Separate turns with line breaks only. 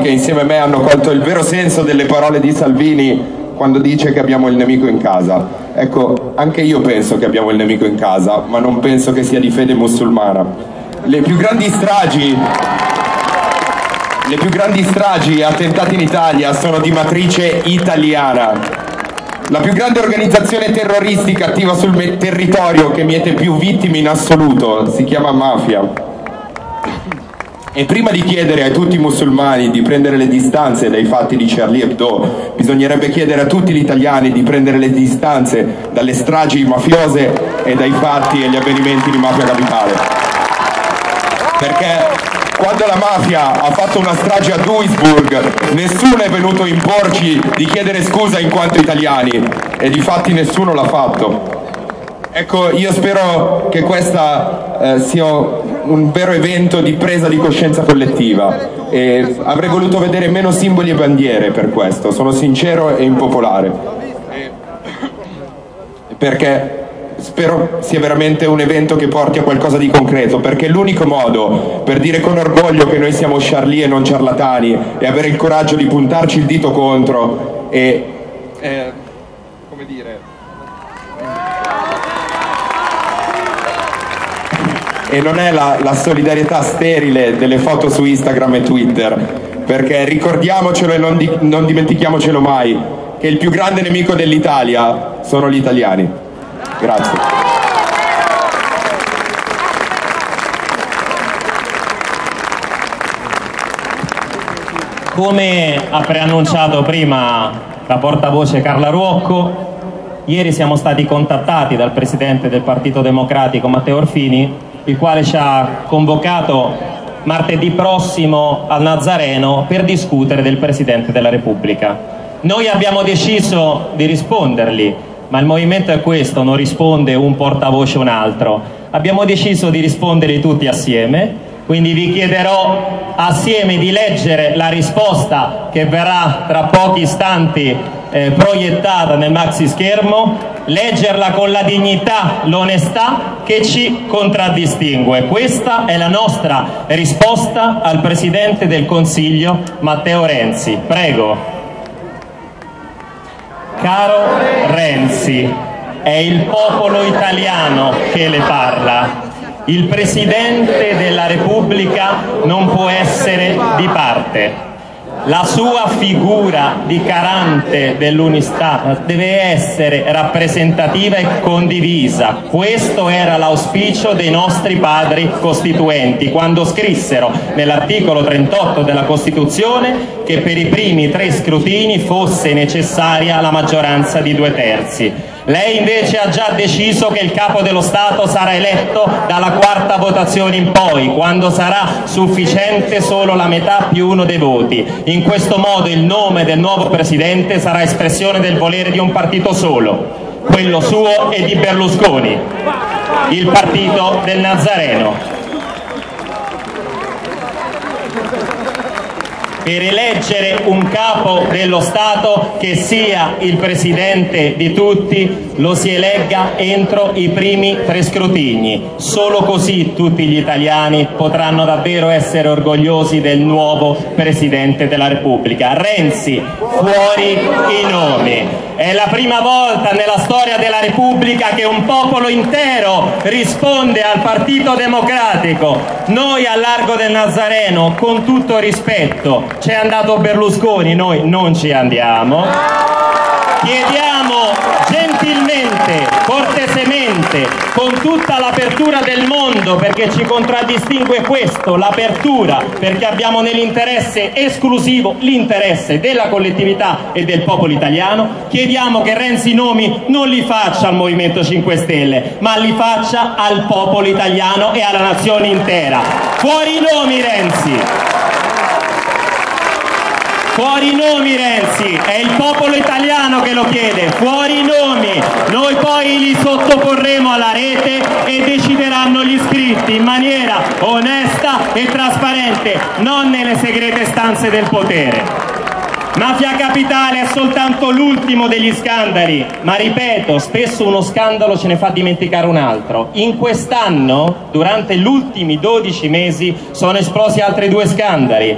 che insieme a me hanno colto il vero senso delle parole di Salvini quando dice che abbiamo il nemico in casa. Ecco, anche io penso che abbiamo il nemico in casa, ma non penso che sia di fede musulmana. Le più grandi stragi le più grandi stragi e attentati in Italia sono di matrice italiana. La più grande organizzazione terroristica attiva sul territorio che miete più vittime in assoluto si chiama mafia. E prima di chiedere a tutti i musulmani di prendere le distanze dai fatti di Charlie Hebdo, bisognerebbe chiedere a tutti gli italiani di prendere le distanze dalle stragi mafiose e dai fatti e gli avvenimenti di Mafia Capitale. Perché quando la mafia ha fatto una strage a Duisburg, nessuno è venuto a imporci di chiedere scusa in quanto italiani e di fatti nessuno l'ha fatto. Ecco, io spero che questa eh, sia un vero evento di presa di coscienza collettiva e avrei voluto vedere meno simboli e bandiere per questo, sono sincero e impopolare. Perché spero sia veramente un evento che porti a qualcosa di concreto, perché l'unico modo per dire con orgoglio che noi siamo Charlie e non ciarlatani e avere il coraggio di puntarci il dito contro e... Eh, come dire e non è la, la solidarietà sterile delle foto su Instagram e Twitter, perché ricordiamocelo e non, di, non dimentichiamocelo mai, che il più grande nemico dell'Italia sono gli italiani. Grazie.
Come ha preannunciato prima la portavoce Carla Ruocco, ieri siamo stati contattati dal Presidente del Partito Democratico Matteo Orfini il quale ci ha convocato martedì prossimo al Nazareno per discutere del Presidente della Repubblica. Noi abbiamo deciso di rispondergli, ma il movimento è questo, non risponde un portavoce o un altro. Abbiamo deciso di rispondere tutti assieme, quindi vi chiederò assieme di leggere la risposta che verrà tra pochi istanti eh, proiettata nel maxi schermo, leggerla con la dignità, l'onestà che ci contraddistingue. Questa è la nostra risposta al Presidente del Consiglio Matteo Renzi. Prego. Caro Renzi, è il popolo italiano che le parla. Il Presidente della Repubblica non può essere di parte la sua figura di garante dell'unità deve essere rappresentativa e condivisa. Questo era l'auspicio dei nostri padri costituenti quando scrissero nell'articolo 38 della Costituzione che per i primi tre scrutini fosse necessaria la maggioranza di due terzi. Lei invece ha già deciso che il capo dello Stato sarà eletto dalla quarta votazione in poi, quando sarà sufficiente solo la metà più uno dei voti. In questo modo il nome del nuovo Presidente sarà espressione del volere di un partito solo, quello suo e di Berlusconi, il partito del Nazareno. Per eleggere un capo dello Stato che sia il Presidente di tutti, lo si elegga entro i primi tre scrutini. Solo così tutti gli italiani potranno davvero essere orgogliosi del nuovo Presidente della Repubblica. Renzi, fuori i nomi. È la prima volta nella storia della Repubblica che un popolo intero risponde al Partito Democratico. Noi a Largo del Nazareno, con tutto rispetto, c'è andato Berlusconi, noi non ci andiamo. Chiediamo gentilmente, cortesemente, con tutta l'apertura del mondo, perché ci contraddistingue questo, l'apertura, perché abbiamo nell'interesse esclusivo l'interesse della collettività e del popolo italiano, chiediamo che Renzi nomi non li faccia al Movimento 5 Stelle, ma li faccia al popolo italiano e alla nazione intera. Fuori i nomi Renzi! Fuori i nomi Renzi, è il popolo italiano che lo chiede, fuori i nomi, noi poi li sottoporremo alla rete e decideranno gli iscritti in maniera onesta e trasparente, non nelle segrete stanze del potere. Mafia Capitale è soltanto l'ultimo degli scandali, ma ripeto, spesso uno scandalo ce ne fa dimenticare un altro. In quest'anno, durante gli ultimi 12 mesi, sono esplosi altri due scandali.